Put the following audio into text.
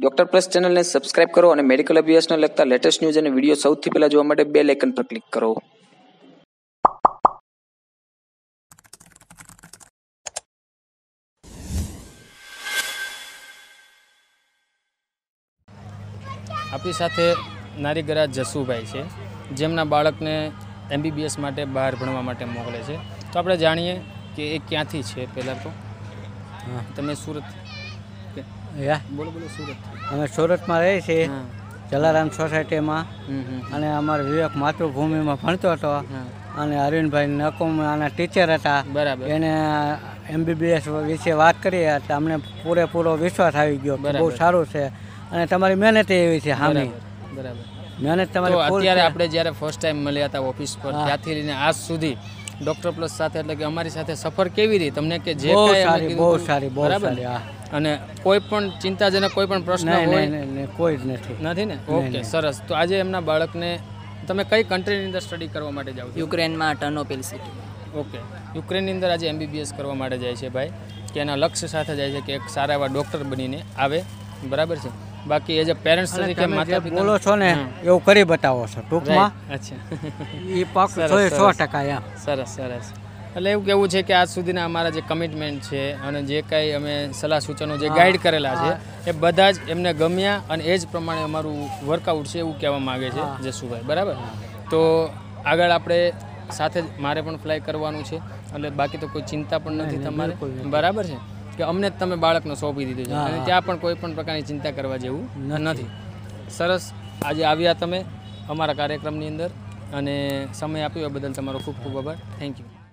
Doctor plus ચેનલને subscribe કરો અને મેડિકલ અભ્યાસને લગતા લેટેસ્ટ ન્યૂઝ અને વીડિયો સૌથી પહેલા જોવા માટે બે આઇકન પર ક્લિક કરો. આપણી સાથે નારીગરા જસુભાઈ છે. જેમના બાળકને એમબીબીએસ માટે બહાર ભણવા માટે મોકલે છે. તો આપણે જાણીએ કે એ ક્યાંથી છે પહેલાં તો? હા. તમે બોલો બોલો સુરત અમે સુરતમાં રહીએ છીએ જલારામ સોસાયટીમાં. અને અમારે વિવેક માતૃભૂમિમાં ભણતો હતો. અને અરવિંદભાઈ નકુમ આના ટીચર હતા. બરાબર. એને એમબીબીએસ વિશે વાત કરીએ એટલે અમને પૂરેપૂરો વિશ્વાસ આવી ગયો બહુ સારું છે. અને તમારી મહેનત એવી છે હામી. બરાબર મહેનત તમારી અત્યારે આપણે જ્યારે ફર્સ્ટ ટાઈમ મળ્યા હતા ઓફિસ પર ત્યાંથી લઈને આજ સુધી ડોક્ટર પ્લસ સાથે એટલે કે અમારી સાથે સફર કેવી રહી? તમને કે જે બહુ સારી બહુ સારી બરાબર અને કોઈ પણ ચિંતાજનક કોઈ પણ પ્રશ્ન હોય કોઈ જ નથી. નથી ને? ઓકે સરસ. તો આજે એમના બાળકને તમે કઈ કન્ટ્રીની અંદર સ્ટડી કરવા માટે જાઓ યુક્રેનમાં ટર્નોપિલ સિટી ઓકે. યુક્રેનની અંદર આજે એમબીબીએસ કરવા માટે જાય છે ભાઈ. કે એના લક્ષ્ય સાથે જાય છે કે એક સારા એવા ડૉક્ટર બનીને આવે. બરાબર છે? બાકી એઝ અ પેરેન્ટ્સ તરીકે માતા પિતા બોલો છો ને એવું કરી બતાવો છો. ટૂંકમાં અચ્છા. એ પાક સો. ટકા એમ. સરસ સરસ. એટલે એવું કેવું છે કે આજ સુધીના અમારા જે કમિટમેન્ટ છે અને જે કાંઈ અમે સલાહ સૂચનો જે ગાઈડ કરેલા છે એ બધા જ એમને ગમ્યા અને એ જ પ્રમાણે અમારું વર્કઆઉટ છે એવું કહેવા માગે છે જસુભાઈ બરાબર? તો આગળ આપણે સાથે જ મારે પણ ફ્લાય કરવાનું છે એટલે બાકી તો કોઈ ચિંતા પણ નથી તમારે. બરાબર છે? કે અમને જ તમે બાળકને સોંપી દીધું છે અને ત્યાં પણ કોઈ પણ પ્રકારની ચિંતા કરવા જેવું નથી. સરસ. આજે આવ્યા તમે અમારા કાર્યક્રમની અંદર અને સમય આપ્યો એ બદલ તમારો ખૂબ ખૂબ આભાર. Thank you